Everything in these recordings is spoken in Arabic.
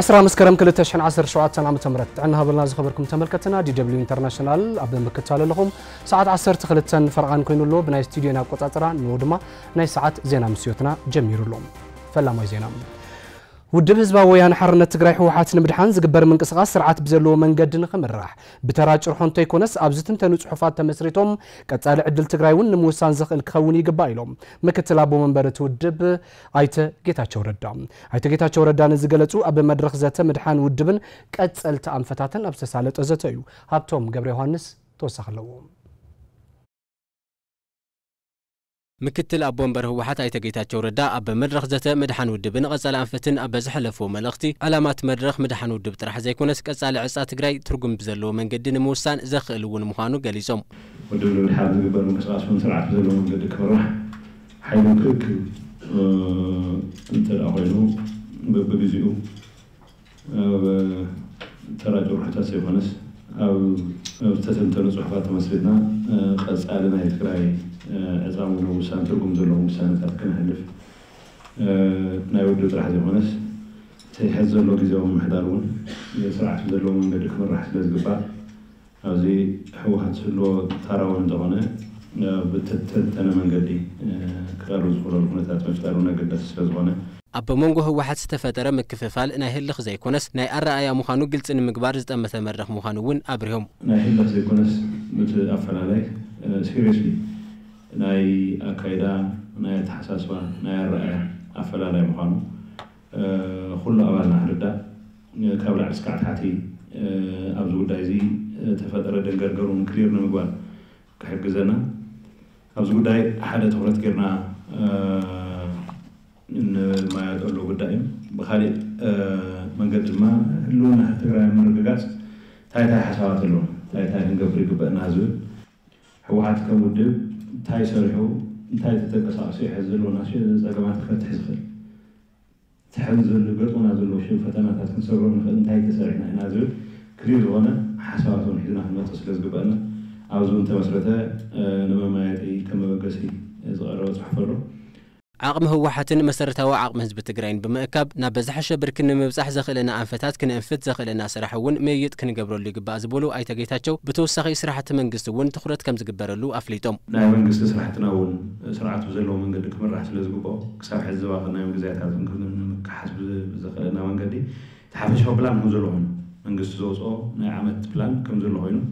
عسرة مسكرم كل تشحن عسر عاد سنة تمرت عنها بالناس خبركم تملكتنا دي دبليو انترناشنال أبدا مكتال لهم ساعات عسر تخلتن فرعان كوين له بناي استوديونا قطعترا نودما ناي ساعات زينام سيوتنا جميل لهم فلا ما زينام ውድብ ህዝባዊ ወያነ ሓርነት ትግራይ ህወሓት ንምድሓን ዝግበር ምንቅስቓስ ስርዓት ብዘለዎ መንገዲ ንኽምራሕ ብተራ ጭርሖ እንተይኮነስ ኣብ ዝትንተኑ ፅሑፋት ተመስሪቶም ቀጻሊ ዕድል ትግራይ እውን ንምውሳን ዝኽእል ክኸውን ይግባእ ኢሎም ምክትል ኣቦ መንበሪ እቲ ውድብ ኣይተ ጌታቸው ረዳ ኣይተ ጌታቸው ረዳ ንዝገለፁ ኣብ መድረኽ ዘተ ምድሓን ውድብን ቀጸልቲ ኣንፈታትን ኣብ ዝተሳለጠ ዘተ እዩ ሃብቶም ገብረ ዮሃንስ ተወሳኺ ኣለዎም مكتل أبو أمبر هو حتى يتقيت أتشوردا أب مدرخ زتا مدحان ودب نقص على أنفتن أب زحلفو ملغتي علامات مدرخ مدحان ودب ترح زي كونس على عصا تقرأي ترقم بزلو من قد كبرح حي مكرك انت ኣብ ዝተተንተኑ ፅሑፋት ተመስሪትና ቀፃሊ ናይ ትግራይ ዕፃሙ ውሳን ትርጉም ዘለዎም ውሳነታት ክነሕልፍ ናይ ወዱ ጥራሕ ዘይኮነስ ሕዚ ዘሎ ግዜዊ ምሕዳር እውን ስርዓት ዘለዎ መንገዲ ክምራሕ ስለ ዝግባእ ኣብዚ ሕወሓት ዝህልዎ ታራውን እንተኾነ ብተተንተነ መንገዲ ክቐርብ ዝኽእለሉ ኩነታት መፍጣር እውን ኣገዳሲ ኣብ በመንጎ ህወሓት ዝተፈጠረ ምክፍፋል ናይ ህልኽ ዘይኮነስ ናይ ኣረኣያ ምዃኑ ግልፂ ንምግባር ዝጠመተ መድረኽ ምዃኑ እውን ኣብርሆም ናይ ህልኽ ዘይኮነስ ምት ኣፈላላይ ሲሪስሊ ናይ ኣካይዳ ናይ ኣተሓሳስባ ናይ ኣረኣያ ኣፈላላይ ምዃኑ ኩሉ ኣባልና ህርዳእ ካብ ላዕሊ ስካዕ ታሕቲ ኣብዚ ጉዳይ እዚ ተፈጠረ ደንገርገሩ ክሊር ንምግባር ክሕግዘና ኣብዚ ጉዳይ ሓደ ትኩረት ጌርና ንማያጠሉ ጉዳይ እዩ ብካሊእ መንገዲ ድማ ህልውና ትግራይ ምርግጋፅ ታይታይ ሓሳባት ኣለዎ ታይታይ ክንገብር ይግበአና ዝብል ህወሓት ከም ውድብ እንታይ ሰሪሑ እንታይ ተተንቀሳቀሱ ይሕዝ ዘለዎና ፀገማት ክፈትሕ ዝኽእል ትሕዝ ዘሎ ገጥና ዘለዎ ሽ ፈተናታት ክንሰብሮ ንኽእል እንታይ ተሰሪሕና ኢና ዝብል ክልል ዝኾነ ሓሳባት እውን ሒዝና ክንመፅእ ስለ ዝግበአና ኣብዚ እውን ተመስረተ ንመማየጢ ከም መበገሲ ዝቐረበ ፅሑፍ ኣሎ عقم هوحتن مسرتاو عقم هزب تجرين بمأكب نبزح شبر كن مبزح زخلنا أنفتات كن أنفت زخلنا سرح ون ميت كن جبرو اللي جب أزبولو أي تجيتاتو بتوس سخي سرحة من جست ون تخرت كم زجبر اللو أفليتم نعم من جست سرحة ناون سرعة بزلو من جد كمر راح سلز جبا كسر حز واقع نعم من جزيت هذا من كن كحز بزخلنا من جدي تحفش هو بلان مزلوهم من جست زوز أو نعم بلان كم زلوهم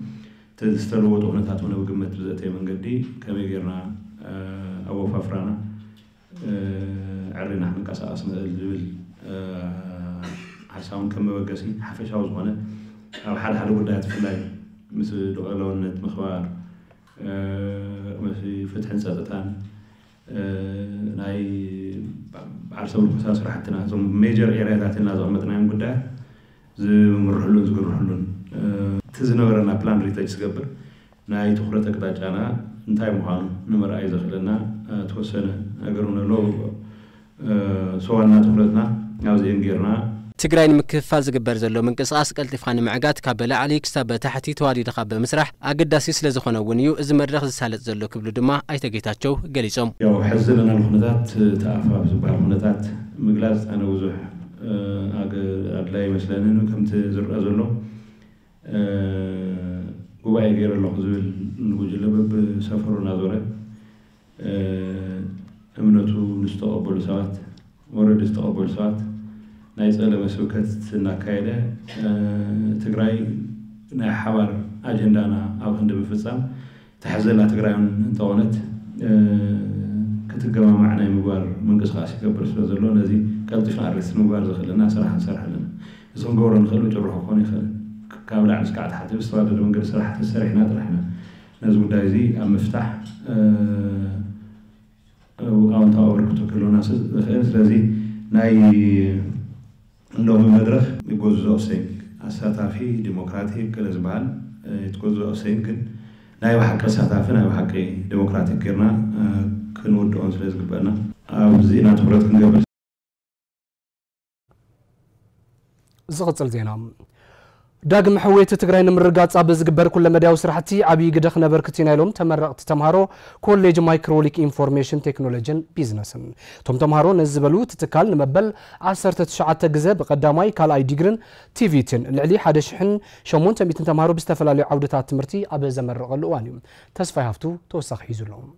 تستلوه تونا تاتونا وجمت بزتي من جدي كم يجرنا أبو ففرانا ዕሪና ክንቀሳቐስ ንኽእል ዝብል ሓሳብ ከም መበገሲ ሓፈሻዊ ዝኾነ ኣብ ሓደ ሓደ ጉዳያት ብፍላይ ምስ ዶቀለውነት ምኽባር ፍትሕን ፀጥታን ናይ በዓል ሰብ ርኩሳ ስራሕትና እዞም ሜጀር ኤርያታት ኢልና ዘቐመጥናዮም ጉዳያት ዝምርሕሉን ዝግርሕሉን እቲ ዝነበረና ፕላን ሪተች ዝገብር ናይ ትኩረት ኣቅጣጫና እንታይ ምዃኑ ንምርኣይ ዘኽእለና ተወሰነ ነገር ንብሎ ሰዋና ትኩረትና ኣብዚ ጌርና ትግራይ ንምክፍፋል ዝግበር ዘሎ ምንቅስቃስ ቀልጢፍኻ ንምዕጋት ካብ በላዕሊ ክሳብ በታሕቲ ተዋዲድካ ብምስራሕ ኣገዳሲ ስለ ዝኾነ እውን እዩ እዚ መድረክ ዝሳለጥ ዘሎ ክብሉ ድማ ኣይተ ጌታቸው ገሊፆም ያው ሕዚ ዘለናሉ ኩነታት ተኣፋ ዝበሃል ኩነታት ምግላፅ ኣነ ብዙሕ ኣድላይ ይመስለኒ ከምቲ ዝረአ ዘሎ ጉባኤ ገይረ ኣለኹ ዝብል ንጉጅለ ብሰፈሩ እናዞረ እምነቱ ምስ ተቐበሉ ሰባት ወረዲ ዝተቐበሉ ሰባት ናይ ፀለመ ስብከት እናካየደ ትግራይ ናይ ሓባር ኣጀንዳና ኣብ ክንዲ ምፍፃም ተሕዘላ ትግራይን እንተኾነት ክትገማማዕ ናይ ምግባር ምንቅስቃስ ይገብር ስለ ዘሎ ነዚ ቀልጢፍና ኣርስ ምግባር ዝኽእልና ስራሕ ንሰርሕ ኣለና እዚ ክንገብሮ ንኽእል ጭርሖ ክኾነ ይኽእል ካብ ላዕሊ ስካዕ ታሕቲ ብዝተዋደደ መንገዲ ስራሕ ተሰሪሕና ጥራሕና ነዚ ጉዳይ እዚ ኣብ ምፍታሕ ኣወንታዊ ኣበርክቶ ክህልወና ዝኽእል ስለዚ ናይ ሎሚ መድረኽ ጎዞ ኦብሰይን ኣሳታፊ ዲሞክራቲክ ገለ ዝበሃል እቲ ጎዞ ኦብሰይን ግን ናይ ብሓቂ ኣሳታፊ ናይ ብሓቂ ዲሞክራቲክ ጌርና ክንውድኦን ስለ ዝግበአና ኣብዚ ኢና ትኩረት ክንገብር ዝቕፅል ዜና ዳግም ሕውየት ትግራይ ንምርጋፅ ኣብ ዝግበር ኩለ መድያዊ ስራሕቲ ዓብዪ ግደ ክነበርክት ኢና ኢሎም ተመረቕቲ ተምሃሮ ኮሌጅ ማይክሮሊክ ኢንፎርሜሽን ቴክኖሎጂን ቢዝነስን እቶም ተምሃሮ ነዚ ዝበሉ እቲ ትካል ንመበል 19 ግዜ ብቐዳማይ ካልኣይ ዲግርን ቲቪትን ልዕሊ 1800 ተምሃሮ ብዝተፈላለዩ ዓውድታት ትምህርቲ ኣብ ዘመረቐሉ እዋን እዩ ተስፋይ ሃፍቱ ተወሳኺ ሒዙ ኣለዎም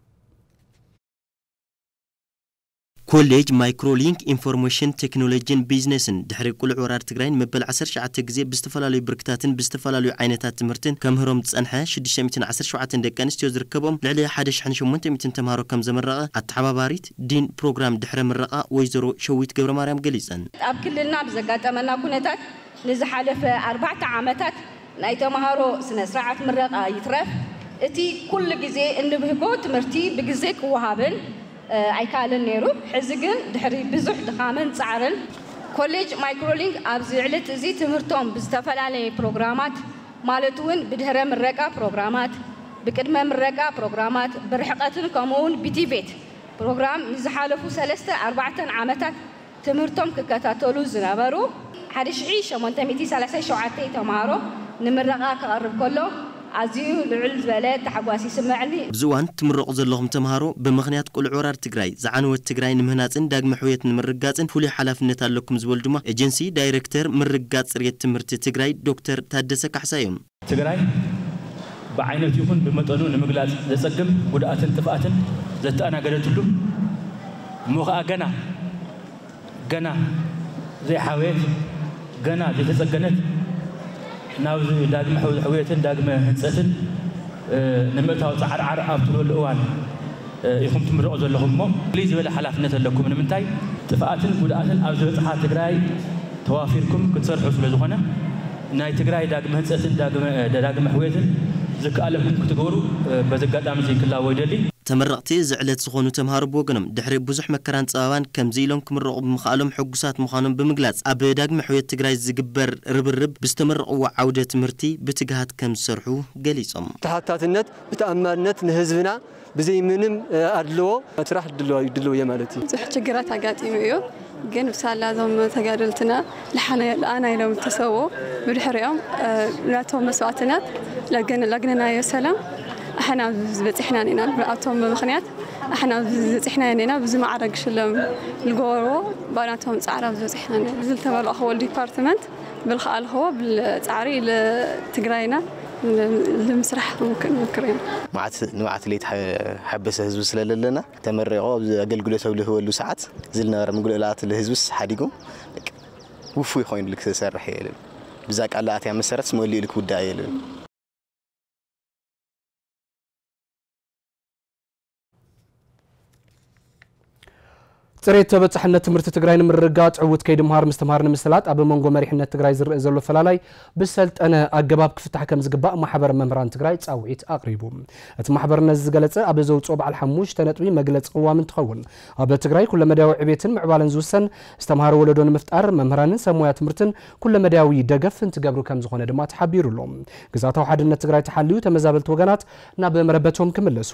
ኮሌጅ ማይክሮሊንክ ኢንፎርሜሽን ቴክኖሎጂን ቢዝነስን ድሕሪ ቁልዑ ወራር ትግራይን መበል 17 ግዜ ብዝተፈላለዩ ብርክታትን ብዝተፈላለዩ ዓይነታት ትምህርትን ከምህሮም ዝፀንሐ 617 ደቂ ኣንስትዮ ዝርከቦም ልዕሊ 1800 ተምሃሮ ከም ዘመረቐ ኣተሓባባሪት ዲን ፕሮግራም ድሕረ ምረቓ ወይዘሮ ሸዊት ገብረ ማርያም ገሊፀን ኣብ ክልልና ብዘጋጠመና ኩነታት ንዝሓለፈ ኣርባዕተ ዓመታት ናይ ተምሃሮ ስነ ስርዓት ምረቓ ይትረፍ እቲ ኩሉ ግዜ እንብህጎ ትምህርቲ ብግዜ ክወሃብን ኣይከኣለን ነይሩ ሕዚ ግን ድሕሪ ብዙሕ ድኻመን ፃዕርን ኮሌጅ ማይክሮሊንክ ኣብዚ ዕለት እዚ ትምህርቶም ብዝተፈላለየ ፕሮግራማት ማለት እውን ብድሕረ ምረቃ ፕሮግራማት ብቅድመ ምረቃ ፕሮግራማት ብርሕቐትን ከምኡውን ብቲቤት ፕሮግራም ንዝሓለፉ ሰለስተ ኣርባዕተን ዓመታት ትምህርቶም ክከታተሉ ዝነበሩ 1837 ተምሃሮ ንምረቓ ክቐርብ ከሎ ازيو لعل زبالات حواسي سمعلي بمغنيات كل عرار تجراي زعانو التجراي نمهنات ان داق محوية نمرقات ان فولي حلاف النتال لكم زبول جمع اجنسي دايركتر مرقات سريت تمرتي تجري دكتور تادسة كحسايم تجري بعين الجيوفن بمطلو نمقلات لسقم ودأت انتفاعت زت انا قدرت لهم مغا قنا قنا زي حاويت قنا زي تسقنت ناو داقم حوز حويتن داقم هنساتن نمتاو تعر عر أبطلو الأوان يخم تمرو أزول لهم مم ليز ولا حلاف نتل لكم من منتاي تفاعتن قدعتن أزول تحات تقرأي توافيركم كتصرحوا سلو زخنا ناي تقرأي داقم هنساتن داقم حويتن زكالم كتغورو بزكالا مزيكلا ودلي تمرقتي زعلت صغونو تمهار بوغنم دحري بوزح مكران تساوان كم زيلون كم رقب مخالهم حقوسات مخانهم بمقلاس أبداك محوية تقرأي زقبر رب رب بستمر وعودة مرتي بتقهات كم سرحو قليصم تحتات النت بتأمار النت نهزبنا بزي منم أدلو تراح دلو يدلو يا مالتي تحت تجرات عقاتي ميو جن بسال لازم تجارلتنا لحنا الآن يوم بالحر يوم لا توم مسواتنا لقنا لقنا يا سلام احنا بتحنا نينا بأتوم مخنيات احنا بتحنا نينا بزم عرق شلم الجورو بناتهم تعرف بتحنا نينا بزلت مال أخوال ديبارتمنت بالخال هو بالتعري لتجرينا ንምስራሕ ክንምክር እዮም መዓት ለይቲ ሓበሰ ህዝቢ ስለለለና ተመሪቆ ኣገልግሎት ኣብ ዝህበሉ ሰዓት ዝነበረ ምግልላት ህዝብስ ሓዲጉ ውፉይ ኮይኑ ልክተሰርሕ እየ ብዛ ቃል ኣትያ መሰረት መሊኡ ልክውዳእ እየ ፅሬት ተበፃሕነት ትምህርቲ ትግራይ ንምርግጋፅ ዕውት ከይዲ ምሃር ምስትምሃር ንምስላጥ ኣብ መንጎ መሪሕነት ትግራይ ዝርአ ዘሎ ፈላላይ ብሰልጠነ ኣገባብ ክፍታሕ ከም ዝግባእ ማሕበር መምህራን ትግራይ ፃውዒት ኣቕሪቡ እቲ ማሕበርነት ዝገለፀ ኣብ ዘውፅኦ በዓል ሓሙሽተ ነጥቢ መግለፂ ቅዋም እንትኸውን ኣብ ትግራይ ኩለ መዳያዊ ዕቤትን ምዕባለን ዝውሰን ዝተምሃረ ወለዶ ንምፍጣር መምህራንን ሰብ ሞያ ትምህርትን ኩለ መዳያዊ ደገፍ እንትገብሩ ከም ዝኾነ ድማ ተሓቢሩ ኣሎ ግዛታዊ ሓድነት ትግራይ ተሓልዩ ተመዛበልቲ ወገናት ናብ መረበቶም ክምለሱ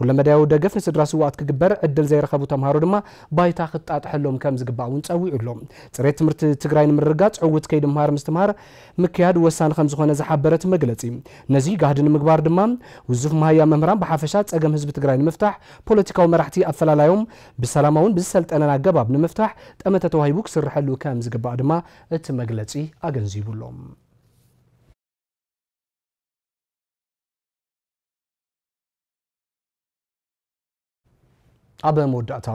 ኩለ መዳያዊ ደገፍ ንስድራ ስዋኣት ክግበር ዕድል ዘይረኸቡ ተምሃሮ ድማ ባይታ ክጣጥሐሎም ከም ዝግባእ እውን ፀዊዑሎም ፅሬት ትምህርቲ ትግራይ ንምርጋፅ ዕውት ከይዲ ምሃር ምስትምሃር ምክያድ ወሳኒ ከም ዝኾነ ዝሓበረት መግለፂ ነዚ ጋህዲ ንምግባር ድማ ውዙፍ መሃያ መምህራን ብሓፈሻ ፀገም ህዝቢ ትግራይ ንምፍታሕ ፖለቲካዊ መራሕቲ ኣፈላላዮም ብሰላማውን ብዝሰልጠነን ኣገባብ ንምፍታሕ ጠመተ ተዋሂቡ ክስርሐሉ ከም ዝግባእ ድማ እቲ መግለፂ ኣገንዚቡሎም ኣብ መወዳእታ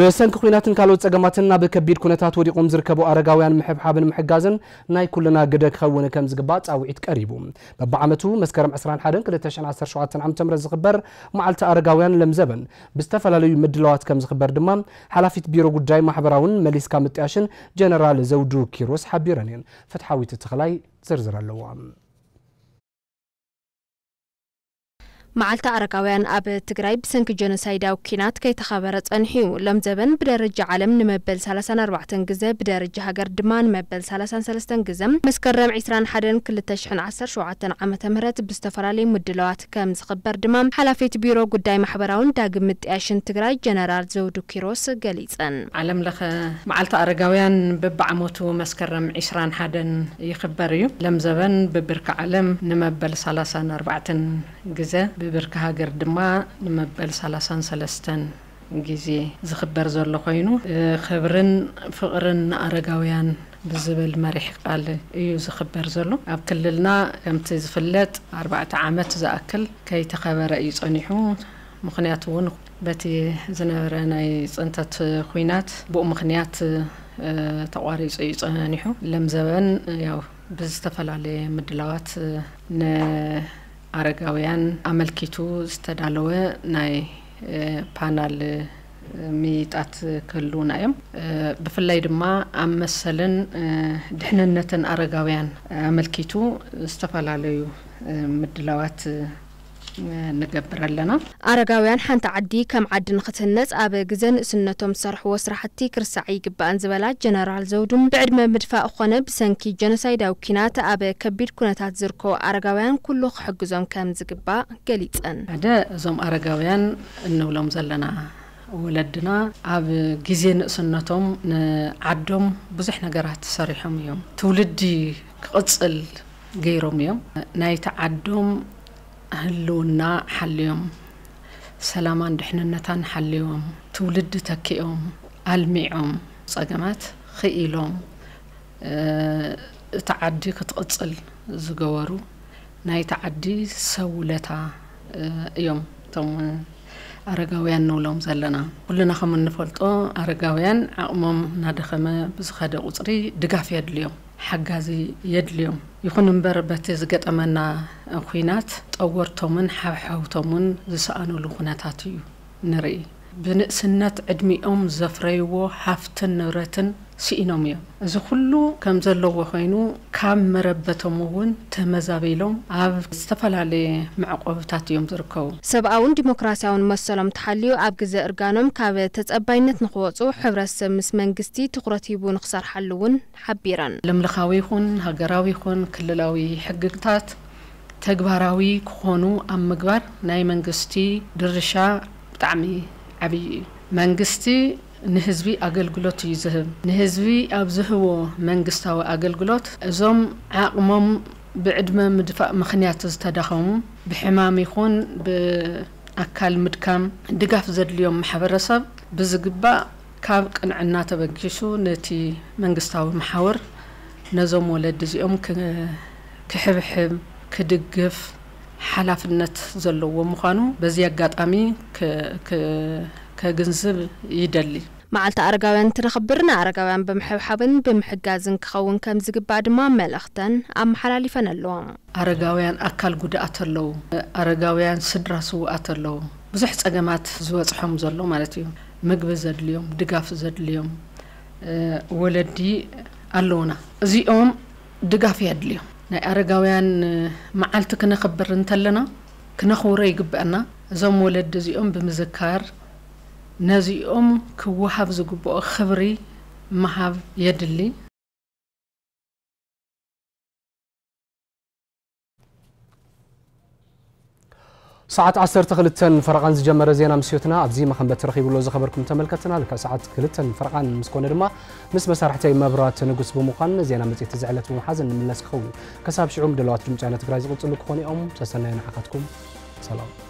بسنك قينات كالوت سجماتنا بكبير كونتات ودي قوم زركبو أرجاويان محب حابن محجازن ناي كلنا قدر خونا كم زقبات أو عيد قريبهم ببعمتو مسكرم عسران حدن كل تشن عسر شعات عم تمر زخبر مع الت أرجاويان لمزبن بستفل على يمدلوات كم زخبر دمام حلفت بيرو قد جاي محبراون مليس كام تعشن جنرال زوجو كيروس حبيرانين فتحوي تتخلاي زرزر اللوام معلت أركوان أب تقريب سنك جنسايدا وكينات كي تخابرات أنحيو لم زبن بدرجة علم نمبل سالسان أربع تنقزة بدرج هاقر دمان مبل سالسان سالسان جزء مسكرم عسران حدن كل تشحن عسر شعة عامة مرت بستفرالي مدلوات كم خبر دمام حلفية بيرو قداي محبراون داق مد أشن تجري جنرال زودو كيروس قليزن عالم لخ معلت أركوان ببعموتو مسكرم عسران حدن يخبريو لم زبن ببرك عالم نمبل سالسان أربعة جزء ببركة هاجر دما نمبل سلاسان سالستان جيزي زخبر زول لخوينو خبرن فقرن أرقاويان بزبل مريح قال إيو زخبر زولو أب كللنا أمتي زفلت أربعة عامات زأكل كي تخبر إيو صنيحو باتي بتي زنبرنا يصنتت خوينات بو مخنيات تواري يصنيحو لم زبن يو بزتفل علي مدلوات አረጋውያን አመልኪቱ ዝተዳለወ ናይ ፓናል ሚጣት ክህልውና እዮም ብፍላይ ድማ ኣብ መሰልን ድሕንነትን ኣረጋውያን ኣመልኪቱ ዝተፈላለዩ ምድላዋት ንገብር ኣለና ኣረጋውያን ሓንቲ ዓዲ ከም ዓዲ ንክትህነፅ ኣብ ግዜ ንእስነቶም ዝሰርሕዎ ስራሕቲ ክርሳዕ ይግባእን ዝበላ ጀነራል ዘውዱም ብዕድመ ምድፋእ ኮነ ብሰንኪ ጀኖሳይዳዊ ኩናት ኣብ ከቢድ ኩነታት ዝርከቡ ኣረጋውያን ኩሉ ክሕግዞም ከም ዝግባእ ገሊፀን ሓደ እዞም ኣረጋውያን እንብሎም ዘለና ወለድና ኣብ ግዜ ንእስነቶም ንዓዶም ብዙሕ ነገራት ተሰሪሖም እዮም ትውልዲ ክቕፅል ገይሮም እዮም ናይቲ ዓዶም ህልውና ሓልዮም ሰላማን ድሕንነታን ሓልዮም ትውልዲ ተኪኦም ኣልሚዖም ፀገማት ክኢሎም እቲ ዓዲ ክትቕፅል ዝገበሩ ናይቲ ዓዲ ሰብ ውለታ እዮም እቶም ኣረጋውያን ንብሎም ዘለና ኩልና ከም እንፈልጦ ኣረጋውያን ዓቕሞም እናደኸመ ብዝኸደ ቁፅሪ ድጋፍ የድልዮም ሓጋዚ የድልዮም ይኹን እምበር በቲ ዝገጠመና ኩናት ጠወርቶምን ሓብሓብቶምን ዝሰኣንሉ ኩነታት እዩ ንርኢ ብንእስነት ዕድሚኦም ዘፍረይዎ ሃፍትን ንብረትን ስኢኖም እዮም እዚ ኩሉ ከም ዘለዎ ኮይኑ ካብ መረበቶም እውን ተመዛቢሎም ኣብ ዝተፈላለየ መዕቆብታት እዮም ዝርከቡ ሰብኣውን ዲሞክራስያውን መሰሎም ተሓልዩ ኣብ ግዜ እርጋኖም ካብ ተፀባይነት ንክወፁ ሕብረተሰብ ምስ መንግስቲ ትኩረት ሂቡ ንክሰርሓሉ እውን ሓቢረን ልምልካዊ ይኹን ሃገራዊ ይኹን ክልላዊ ሕግታት ተግባራዊ ክኾኑ ኣብ ምግባር ናይ መንግስቲ ድርሻ ብጣዕሚ ዓብይ እዩ መንግስቲ نهزوی اقل گلوتی زهم نهزوی ابزه و منگستا و اقل گلوت ازم عقمم بعدم مدفع مخنیات از تدخم بحمامی خون به اکال مدکم دگف زد لیوم محور رسب بزگبا کاب کن عناتا بگیشو نتی منگستا و محور نزم ولد زیم که حب حب کدگف حلف نت زلو و مخانو بزیگ قد امی ک ک که گنزب معلت أرجوان تنخبرنا أرجوان بمحبحبن بمحجازن كخون كم زق بعد ما ملختن أم حلالي فن اللوم أرجوان أكل جود أتلو أرجوان سدرسو أتلو بزحت أجمات زوات حمز اللوم على تيوم مجب زد اليوم دقاف زد اليوم أه ولدي اللونا أم دقاف يد اليوم أرجوان معلت كنا خبرن تلنا كنا خوري قبنا زم ولد زي أم بمزكار ነዚኦም كوهاب ዝግብኦ خبري ምሃብ يدلي ساعات عصر تخلتن فرقان زجمر زينا مسيوتنا أبزي ما خنبت رخي الله زخبركم تملكتنا لك ساعات كلتن فرقان مسكون رما مس مسارحتي مبرات نقص بمقان زينا متي تزعلت ومحزن من لسخوي كساب شعوم دلوات جمجانة تقرأ قلت لك خوني أم تسنين حقتكم سلام